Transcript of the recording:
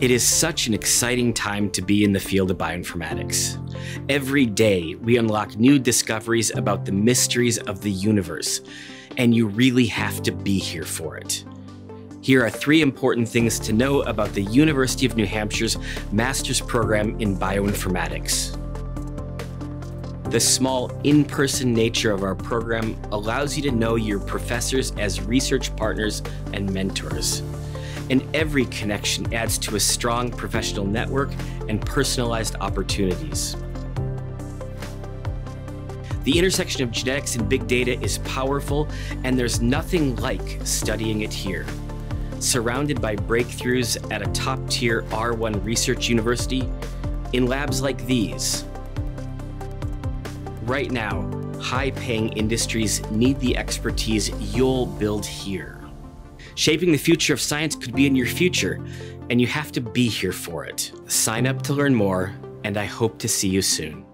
It is such an exciting time to be in the field of bioinformatics. Every day, we unlock new discoveries about the mysteries of the universe, and you really have to be here for it. Here are three important things to know about the University of New Hampshire's Master's Program in Bioinformatics. The small in person nature of our program allows you to know your professors as research partners and mentors and every connection adds to a strong professional network and personalized opportunities. The intersection of genetics and big data is powerful, and there's nothing like studying it here. Surrounded by breakthroughs at a top tier R1 research university, in labs like these. Right now, high paying industries need the expertise you'll build here. Shaping the future of science could be in your future, and you have to be here for it. Sign up to learn more, and I hope to see you soon.